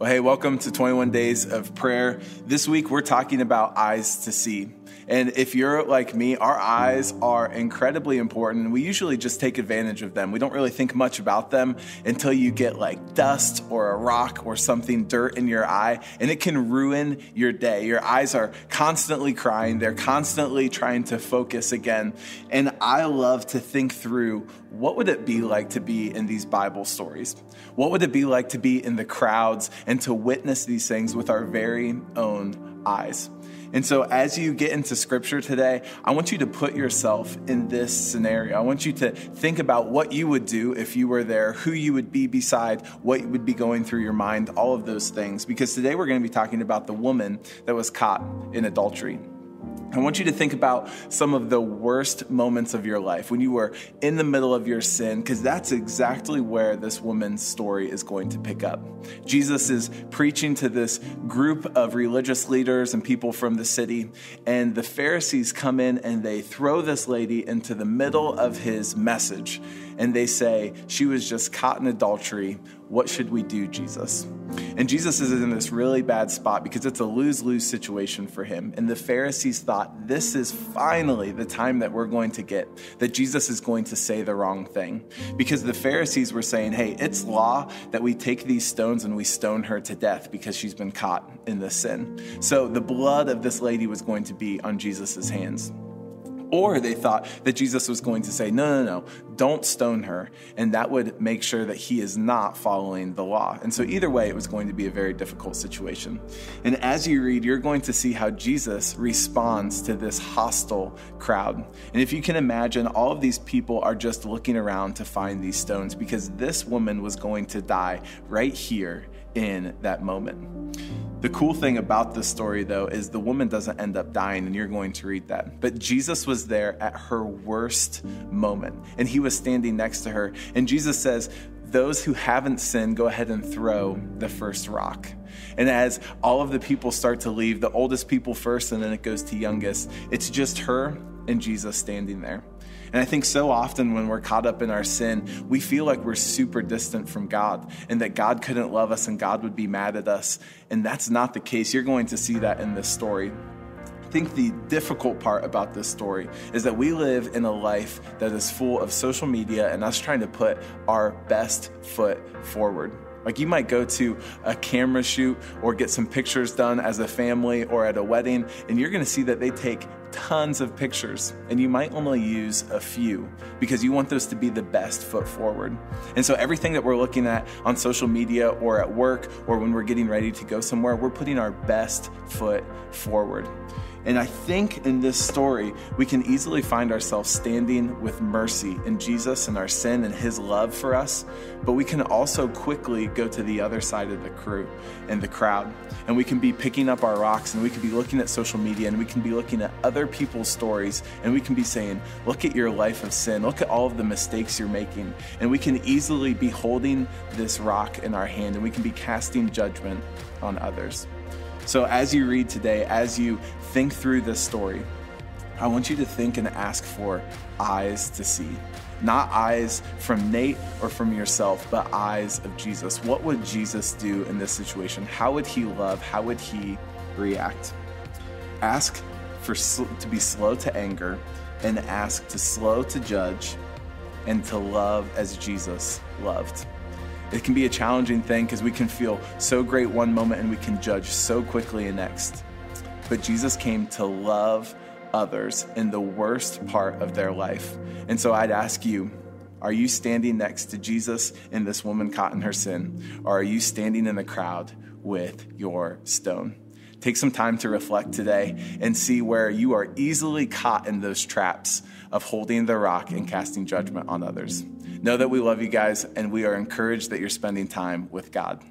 Well, hey, welcome to 21 Days of Prayer. This week we're talking about eyes to see. And if you're like me, our eyes are incredibly important. And we usually just take advantage of them. We don't really think much about them until you get like dust or a rock or something, dirt in your eye, and it can ruin your day. Your eyes are constantly crying, they're constantly trying to focus again. And I love to think through what would it be like to be in these Bible stories? What would it be like to be in the crowds and to witness these things with our very own eyes? And so, as you get into scripture today, I want you to put yourself in this scenario. I want you to think about what you would do if you were there, who you would be beside, what would be going through your mind, all of those things. Because today we're going to be talking about the woman that was caught in adultery. I want you to think about some of the worst moments of your life when you were in the middle of your sin, because that's exactly where this woman's story is going to pick up. Jesus is preaching to this group of religious leaders and people from the city, and the Pharisees come in and they throw this lady into the middle of his message. And they say, She was just caught in adultery. What should we do, Jesus? And Jesus is in this really bad spot because it's a lose lose situation for him. And the Pharisees thought this is finally the time that we're going to get that Jesus is going to say the wrong thing. Because the Pharisees were saying, hey, it's law that we take these stones and we stone her to death because she's been caught in this sin. So the blood of this lady was going to be on Jesus' hands. Or they thought that Jesus was going to say, no, no, no, don't stone her. And that would make sure that he is not following the law. And so, either way, it was going to be a very difficult situation. And as you read, you're going to see how Jesus responds to this hostile crowd. And if you can imagine, all of these people are just looking around to find these stones because this woman was going to die right here in that moment. The cool thing about this story, though, is the woman doesn't end up dying, and you're going to read that. But Jesus was there at her worst moment, and he was standing next to her. And Jesus says, Those who haven't sinned, go ahead and throw the first rock. And as all of the people start to leave, the oldest people first, and then it goes to youngest, it's just her and Jesus standing there. And I think so often when we're caught up in our sin, we feel like we're super distant from God and that God couldn't love us and God would be mad at us. And that's not the case. You're going to see that in this story. I think the difficult part about this story is that we live in a life that is full of social media and us trying to put our best foot forward. Like you might go to a camera shoot or get some pictures done as a family or at a wedding, and you're gonna see that they take tons of pictures, and you might only use a few because you want those to be the best foot forward. And so, everything that we're looking at on social media or at work or when we're getting ready to go somewhere, we're putting our best foot forward. And I think in this story, we can easily find ourselves standing with mercy in Jesus and our sin and his love for us. But we can also quickly go to the other side of the crew and the crowd. And we can be picking up our rocks and we can be looking at social media and we can be looking at other people's stories and we can be saying, Look at your life of sin. Look at all of the mistakes you're making. And we can easily be holding this rock in our hand and we can be casting judgment on others. So, as you read today, as you think through this story, I want you to think and ask for eyes to see. Not eyes from Nate or from yourself, but eyes of Jesus. What would Jesus do in this situation? How would he love? How would he react? Ask for to be slow to anger and ask to slow to judge and to love as Jesus loved. It can be a challenging thing because we can feel so great one moment and we can judge so quickly the next. But Jesus came to love others in the worst part of their life. And so I'd ask you, are you standing next to Jesus and this woman caught in her sin? Or are you standing in the crowd with your stone? Take some time to reflect today and see where you are easily caught in those traps of holding the rock and casting judgment on others. Know that we love you guys and we are encouraged that you're spending time with God.